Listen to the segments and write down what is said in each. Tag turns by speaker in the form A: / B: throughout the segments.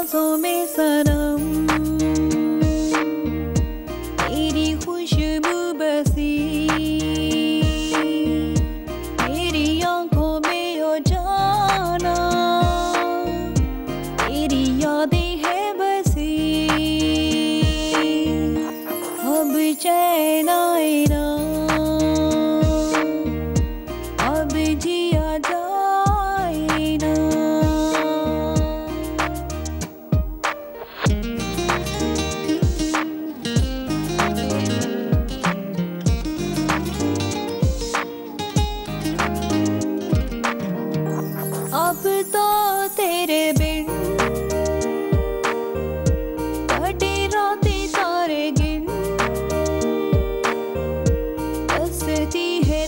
A: नाजों में सनम। तेरी खुशबू बसी। मेरी आँखों में हो जाना। तेरी यादें है बसी। अब चैन अब तो तेरे बिन। कटे रोते है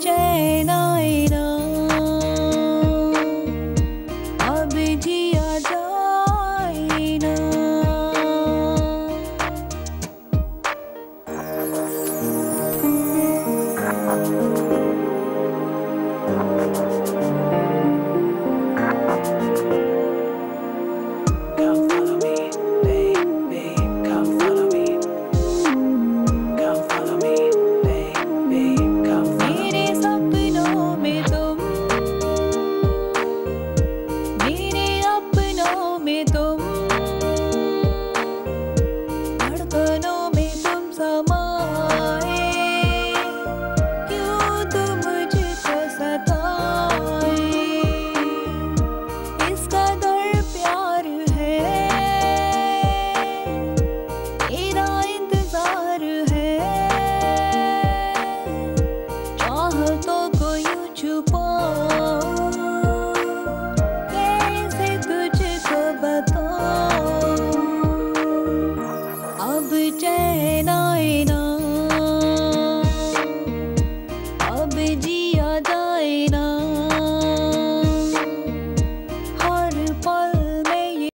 A: change. चैनायना अब जिया जाए ना।